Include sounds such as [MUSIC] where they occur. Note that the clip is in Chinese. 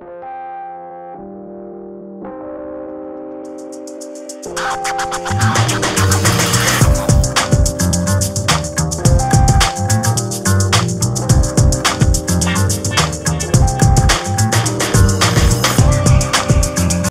啊 [LAUGHS]